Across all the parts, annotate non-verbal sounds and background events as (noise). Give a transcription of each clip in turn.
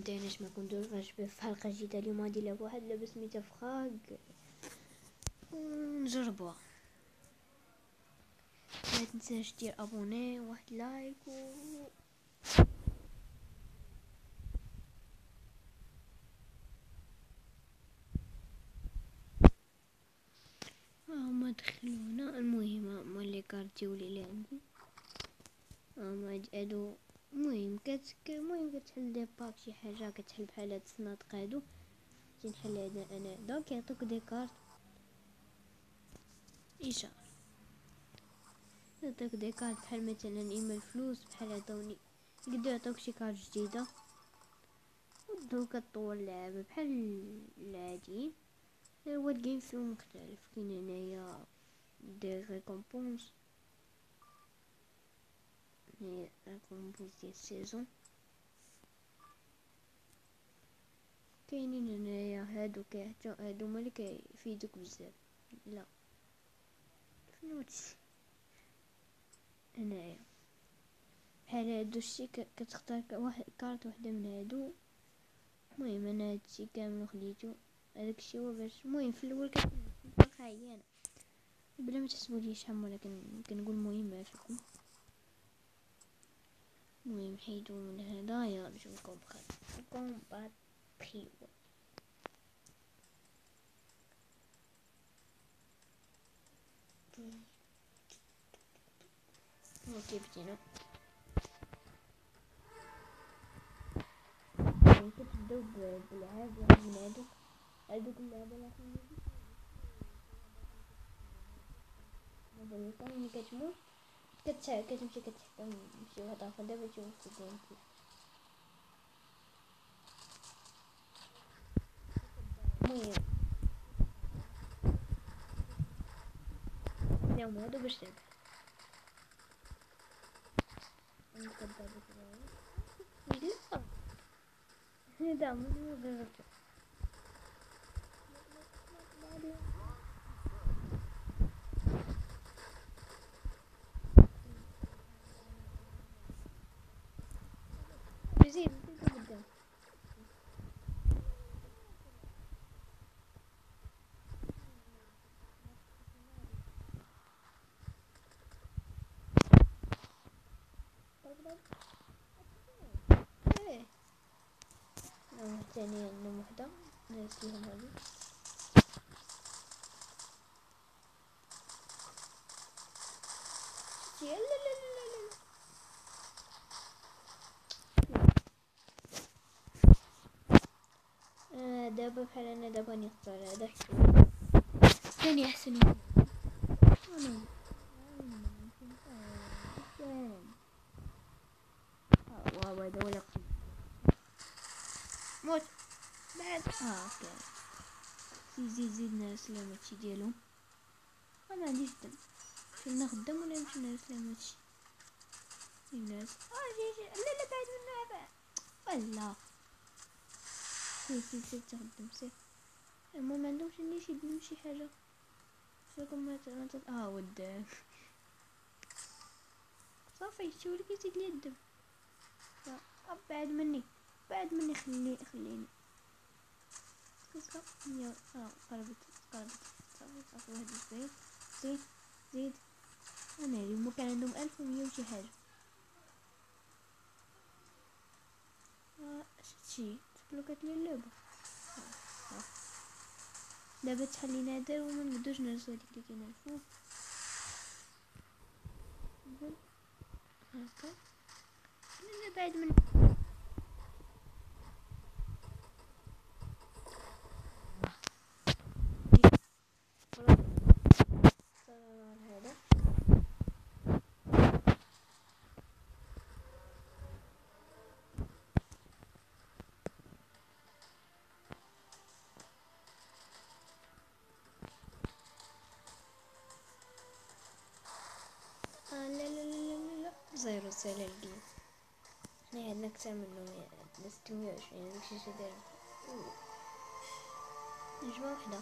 متعناش ما كندوش في حلقة جديدة اليوم غادي لعب واحد لعبة سميتها Frag نجربوها ما تنساش دير abonner واحد like و هما دخلونا المهم هما les cartes اللي عندي هما هادو المهم كت المهم كتحل des packs شي حاجة كتحل بحال هاد الصنادق هادو نجي نحل هذا أنا donc يعطوك des cartes. اشاره يعطوك des cartes بحال مثلا اما الفلوس بحال هادوني يقدروا يعطوك شي كارت جديدة. ودو كطول اللعبه بحال العادي. هو ال game فيه مختلف كاين هنايا دي récompenses. هي récompenses ديال ال saison كاينين هنايا هادو كيحتاج هادو هما اللي كيفيدوك بزاف لا فنوتس هنايا بحال هادو الشي كتختار واحد كارت وحده من هادو المهم أنا هادشي كامل خديتو هذاك الشيء هو باش المهم في الأول كنت عيانه بلا ما تحسبوا لي شحال ولكن كنقول المهم فيكم المهم حيدو من هذا. يلا باش نكون بخير. بخير أوكي بدينا كتبداو بالعاب من هادوك هادوك اللعبة لكن ملي كتموت كتمشي كتحكم شي واحد اخر دابا تشوف الجيم كيف المهم اليوم هادو باش تربح نقدر هذا مو غير إيه ثانيا وحده نسيهم هذه لا لا لا لا لا دابا بحال أنا دابا نختار هذا ثاني احسن أنا هذا ولا موت. بعد. آه أوكي. زيد زيد ناس هادشي ديالهم أنا عنديش دم كنا خدام ولا نمشي نرسل هادشي الناس آه جي جي. لا لا بعد منها بعد. ولا سير سير سير تخدم سير هما ما عندهمش نيش يديرو شي حاجة. فيكم ما آه وداك صافي شو اللي كيزيد لي الدم. بعد مني. بعد مني خلي خليني. يا آه قربت قربت. صافي صافي واحد زيد زيد زيد أنا اليوم كان عندهم ألف ومية وشي حاجة. شي تبلوكات لي اللعبة. دابا تحلي نادر وما نقدرش نرسو هاديك اللي كاينة الفوق هكا. لا بعد من زيرو سالة الجيم إحنا قعدنا أكتر منهم بس تمية وعشرين داكشي شي داير نجمة وحدة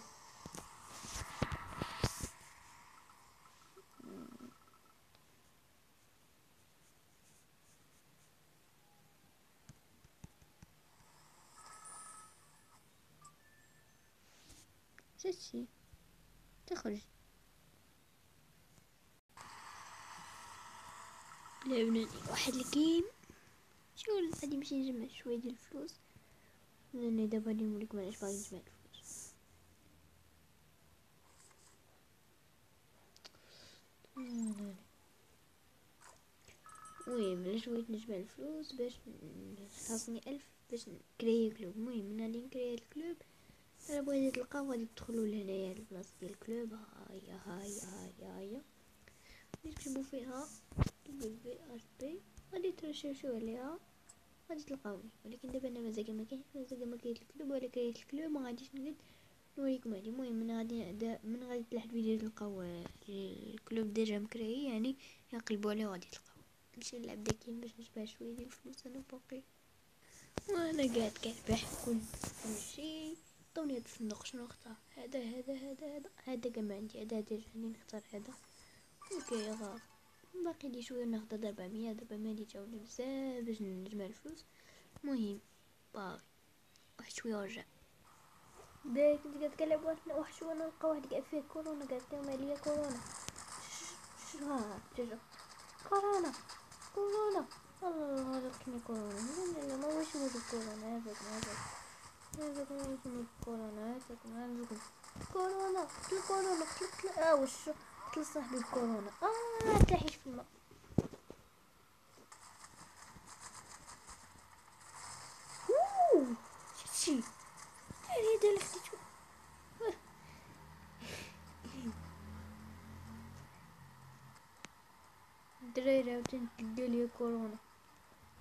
تمشي تخرج لعبنا واحد ال game شو غادي نمشي نجمع شوية ديال الفلوس لأن دابا اليوم ولكم علاش باغي نجمع الفلوس المهم علاش بغيت نجمع الفلوس باش خاصني ألف باش نكري club المهم من غادي نكري ال club أنا بغيت تلقاو غادي تدخلوا لهنايا البلاصه ديال ال club هاهي هاهي هاهي غادي تكتبوا فيها W H B غادي ترشرشوا عليها غادي تلقاوني ولكن دابا أنا مازال ما كاينش مازال ما كاين ال club ولا كاين ال club ما غاديش نقد نوريكم عليه المهم من غادي من غادي تلاح الفيديو تلقاو ال club déjà مكري يعني يقلبوا عليه وغادي تلقاو. نمشي نلعب داكين باش نجمع شوية ديال الفلوس أنا باقي. وأنا قاعد كنربح كل شيء عطوني هاد الصندوق شنو نختار؟ هذا هذا هذا هذا. هذا كما عندي. هذا déjà راني نختار هذا. okay غا باقي لي شوية ناخد ربعمية ربعمية لي جاوني بزاف باش نجمع الفلوس. المهم باغي واحد شوية ورجع. داك كنت قاعد كنلعب واحد شوية نلقى واحد قاعد فيه كورونا قاعد كلم عليا كورونا. ها جوجو. كورونا كورونا. الله غلقني كورونا. لا لا ما واش موجود كورونا؟ هذاك هذاك. هذاك ما واش موجود كورونا؟ هذاك ما كورونا؟ قتل كورونا قتل آه واش قتل صاحبي بكورونا آه تلاحيش في الماء. شتي هذا الدراري عاوتاني كورونا.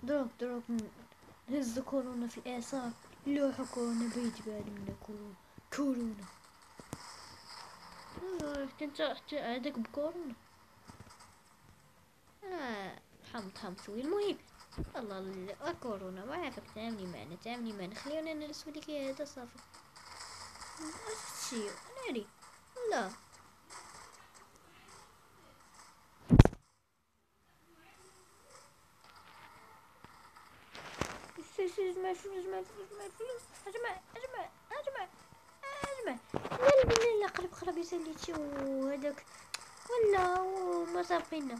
ضرب ضرب هز كورونا في الاعصاب لوحة كورونا بيت بالي من كورونا كورونا. كنت حتى هذاك بكورونا آه حمض حمض شوي المهم الله كورونا ما عارفك تعاملي معنا تعاملي معنا خلينا نرسو لك هذا صافي هادشي ناري لا اجمع فلوس اجمع فلوس اجمع فلوس اجمع اجمع اجمع اجمع لا لا لا قرب قرب يساليتي وهذاك ولا ما سابقينا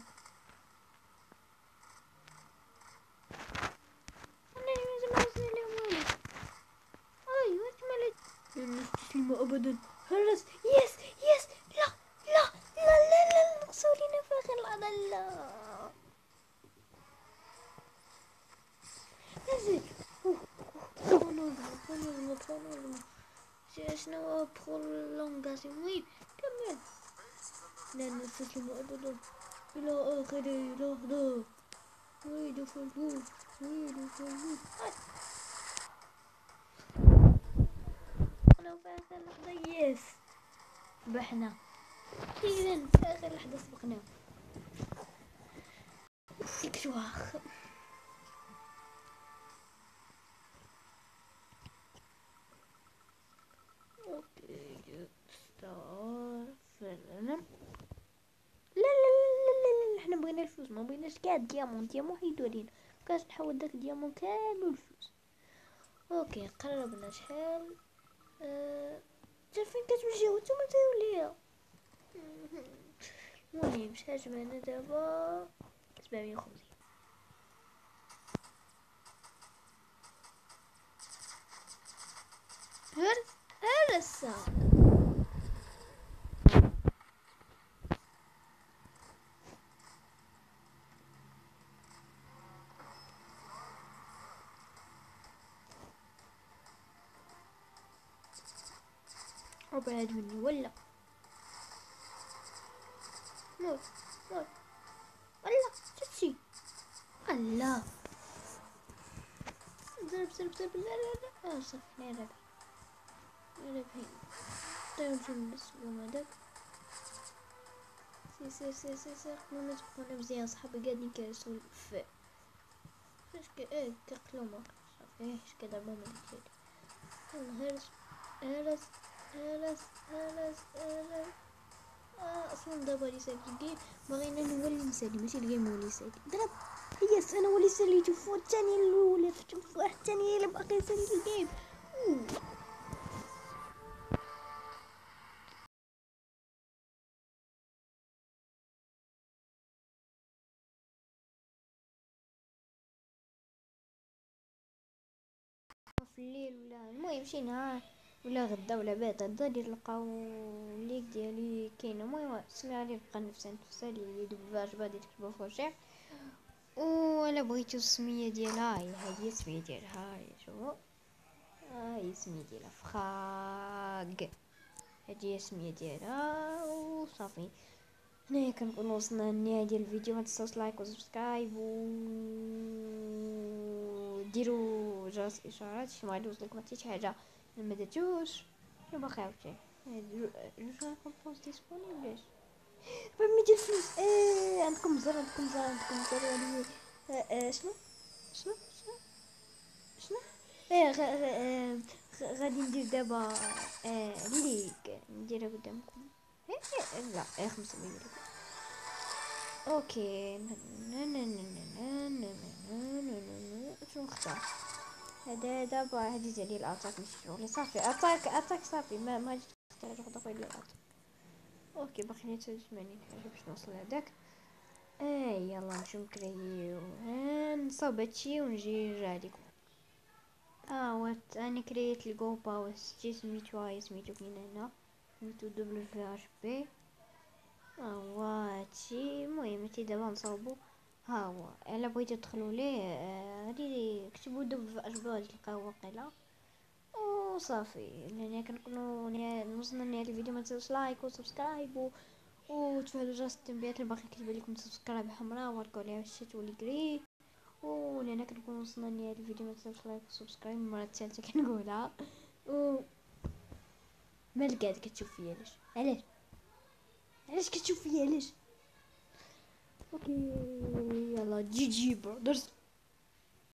لن نستسلم ابدا هرس yes yes لا لا لا لا لا نقصوا لنا فاخر العضل لا نزل شنو prolongation المهم كمل لن نستسلم ابدا إلى اخر لحظة نريد فلوس نريد فلوس أنا في اخر لحظة yes سبحنا اذا في اخر لحظة سبقنا ديك الفلوس ما بغيناش كاع ال diamants diamants حيدو علينا. مبقاش نحول داك ال diamants كامل الفلوس. أوكي قربنا. شحال؟ أه... فين كتمشيو نتوما تايو ليا. (laughs) المهم شحال جمعنا دابا؟ سبعمية وخمسين. هر هرسا ابعد مني ولا؟ موت موت ولا شتي الله. ضرب ضرب ضرب. لا لا لا. صافي أنا رابح رابحين طيب نمشيو نسلو هذاك سير سير سير سير سير ما تبقونا مزيان صحابي قاعدين كيرسو في فاش ك؟ إيه كيقتلو ما صافي اش كضربو من الجيل يلا هرس هرس. هلس هلس هلس آه أصلا دابا لي سالي ال game بغينا نولي نسالي ماشي ال game هو اللي يسالي ضرب هيس أنا هو اللي سالي شوفوا التاني الأول شوفوا واحد التاني اللي باقي يسالي ال game في الليل ولا المهم شي نهار ولا غدا ولا بعد غدا ندير لقاو الليك ديالي كاينة المهم سمي غادي نبقى نفسها نفسها اللي دباج غادي تكتبو فوجع ولا بغيتو السمية ديالها. هي هادي السمية ديالها. هي شوفو هاي السمية ديالها. فخاق هادي هي السمية ديالها. وصافي هنايا كنكون وصلنا للنهاية ديال الفيديو. ما تنساوش لايك وسبسكرايب و ديروا جرس الاشارات شي ما يوصلكم حتى شي حاجة. ما درتوش شنو باقي عاوتاني جو كومبوز ديسپونيبل ربي ديال الفلوس إيه عندكم زر عندكم زر عندكم زر يعني شنو شنو شنو شنو إيه غادي ندير دابا ليك نديرها قدامكم إيه لا إيه خمسة مليون أوكي شنو نختار هذا دابا هادي ديالي الاتاك ماشي شغل. صافي اتاك اتاك صافي. ما ما جيت واحد أخرى ديال الاتاك أوكي باقي لي 89 حاجة باش نوصل لهداك آه يلا نمشيو نكريو نصاوب هادشي ونجي نرجع لكم آه وات أنا كريت الجو باوس جي سميتو هاي سميتو كاين هنا. سميتو دبليو في إر بي. ها هو هادشي المهم تي دابا نصاوبو. ها هو الا بغيتو تدخلوا ليه غادي كتبوا دب في اجبار تلقاو واقيلا. وصافي لأن كنكونوا وصلنا لنهاية الفيديو. ما تنساوش لايك وسبسكرايب و وتفعلوا جرس التنبيهات اللي باقي كتبان لكم سبسكرايب حمراء واركو عليها باش تولي كري ولهنا كنكون وصلنا لنهاية الفيديو. ما تنساوش لايك وسبسكرايب. المرة الثالثة كنقولها. و مالك قاعد كتشوف فيا علاش؟ علاش؟ علاش كتشوف فيا علاش؟ okay يلا GG brothers